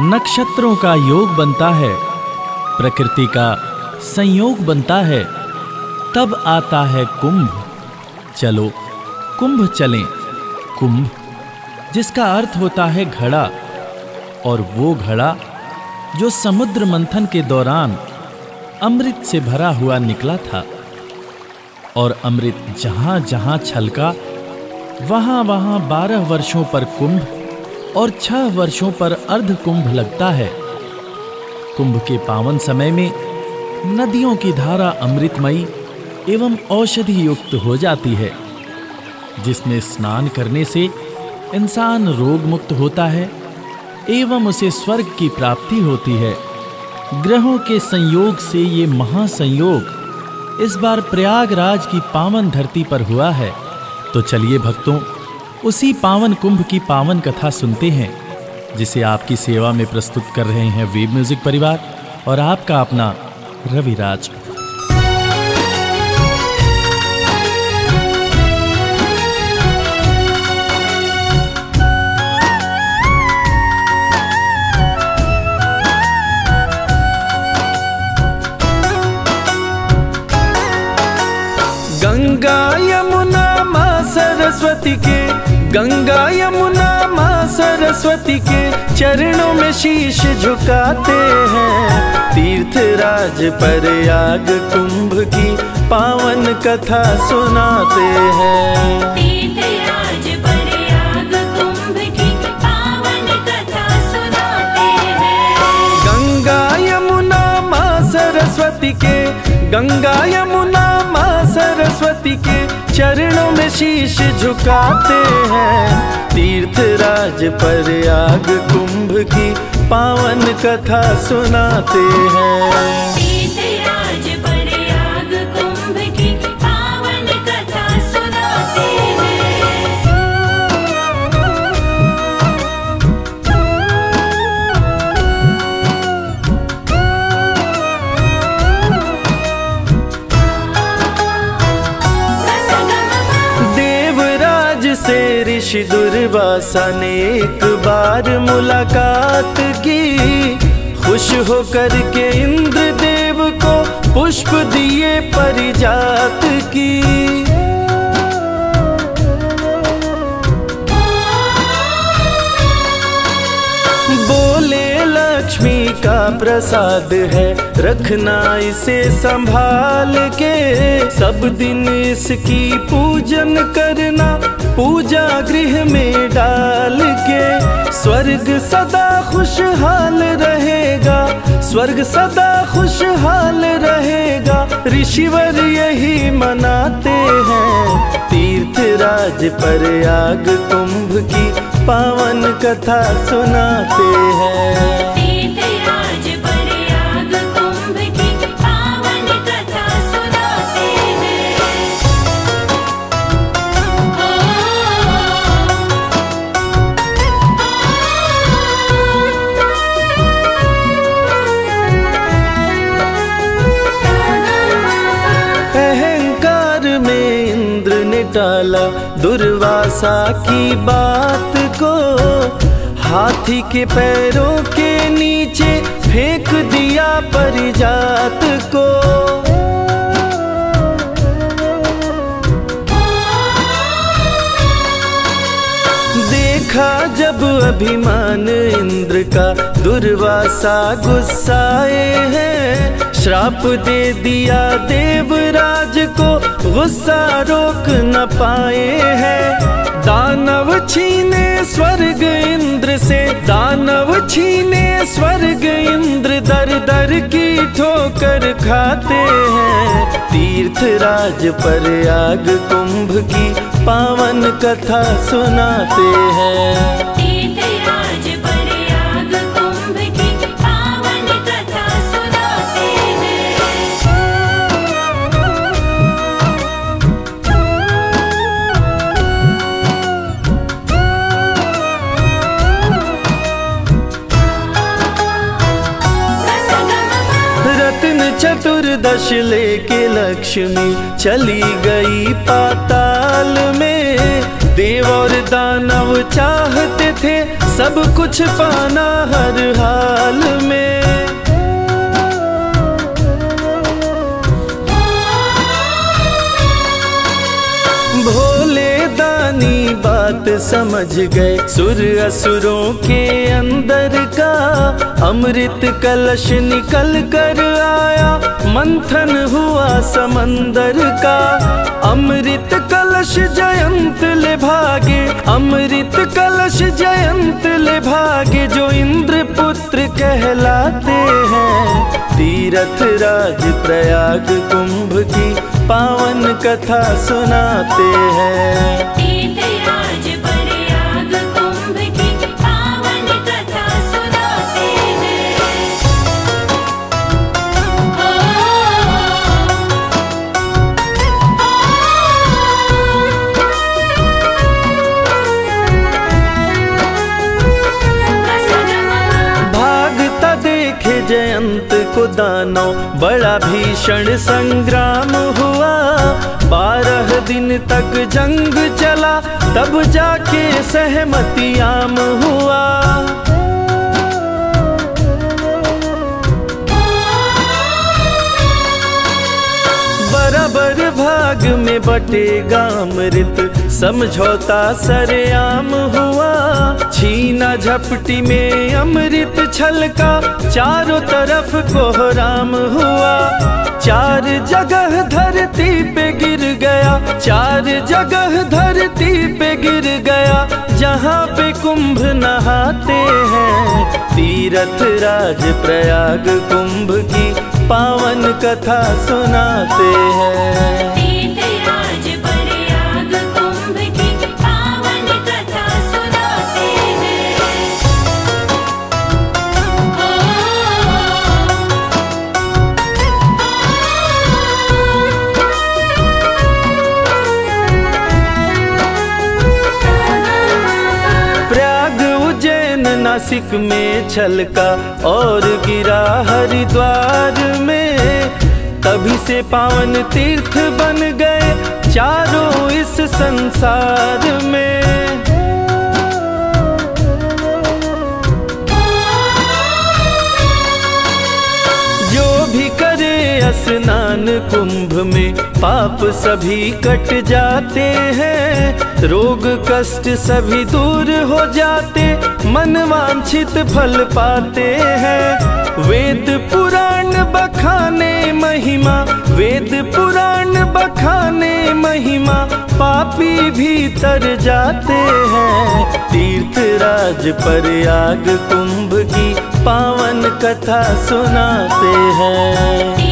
नक्षत्रों का योग बनता है, प्रकृति का संयोग बनता है, तब आता है कुंभ। चलो, कुंभ चलें। कुंभ, जिसका अर्थ होता है घड़ा, और वो घड़ा जो समुद्र मंथन के दौरान अमृत से भरा हुआ निकला था, और अमृत जहाँ जहाँ छलका वहाँ वहाँ बारह वर्षों पर कुंभ और छह वर्षों पर अर्ध कुंभ लगता है। कुंभ के पावन समय में नदियों की धारा अमृतमयी एवं औषधि युक्त हो जाती है, जिसमें स्नान करने से इंसान रोग मुक्त होता है एवं उसे स्वर्ग की प्राप्ति होती है। ग्रहों के संयोग से ये महासंयोग इस बार प्रयागराज की पावन धरती पर हुआ है। तो चलिए भक्तों उसी पावन कुंभ की पावन कथा सुनते हैं, जिसे आपकी सेवा में प्रस्तुत कर रहे हैं वेब म्यूज़िक परिवार और आपका अपना रविराज। गंगा यमुना माँ सरस्वती के गंगा यमुना माँ सरस्वती के चरणों में शीश झुकाते हैं। तीर्थ राज पर याग कुंभ की पावन कथा सुनाते हैं। तीर्थराज प्रयाग कुंभ की पावन कथा सुनाते हैं। गंगा यमुना माँ सरस्वती के गंगा यमुना सरस्वती के चरणों में शीश झुकाते हैं। तीर्थ राज पर आग कुंभ की पावन कथा सुनाते हैं। से ऋषि दुर्वासा ने एक बार मुलाकात की। खुश होकर के इंद्र देव को पुष्प दिए परिजात की। बोले, लक्ष्मी का प्रसाद है, रखना इसे संभाल के। सब दिन इसकी पूजन करना पूजा गृह में डाल के स्वर्ग सदा खुशहाल रहेगा। स्वर्ग सदा खुशहाल रहेगा। ऋषिवर यही मनाते हैं। तीर्थ राज पर याग कुंभ की पावन कथा सुनाते हैं। टाला दुर्वासा की बात को हाथी के पैरों के नीचे फेंक दिया परिजात को। देखा जब अभिमान इंद्र का, दुर्वासा गुस्साए हैं श्राप दे दिया देवराज को, गुस्सा रोक न पाए हैं। दानव छीने स्वर्ग इंद्र से, दानव छीने स्वर्ग इंद्र दर दर की ठोकर खाते हैं। तीर्थ राज पर याग कुंभ की पावन कथा सुनाते हैं। चतुर्दश लेके लक्ष्मी चली गई पाताल में। देव और दानव चाहते थे सब कुछ पाना हर हाल में। भोले दानी बात समझ गए, सुर असुरों के अंदर अमृत कलश निकल कर आया, मंथन हुआ समंदर का। अमृत कलश जयंत ले भागे, अमृत कलश जयंत ले भागे, जो इंद्र पुत्र कहलाते हैं। तीरथ राज प्रयाग कुंभ की पावन कथा सुनाते हैं। दानव बड़ा भीषण संग्राम हुआ। बारह दिन तक जंग चला, तब जाके सहमति आम हुआ। बराबर भाग में बटेगा अमृत। समझौता सरेआम हुआ। छीना झपटी में अमृत छलका। चारों तरफ़ कोहराम हुआ। चार जगह धरती पे गिर गया। चार जगह धरती पे गिर गया। जहाँ पे कुंभ नहाते हैं, तीरथ राज प्रयाग कुंभ की पावन कथा सुनाते हैं। नासिक में छलका और गिरा हरिद्वार में। तभी से पावन तीर्थ बन गए चारों इस संसार में। स्नान कुंभ में पाप सभी कट जाते हैं, रोग कष्ट सभी दूर हो जाते मन वांछित फल पाते हैं। वेद पुराण बखाने महिमा, वेद पुराण बखाने महिमा, पापी भीतर जाते हैं। तीर्थ राज पर प्रयाग कुंभ की पावन कथा सुनाते हैं।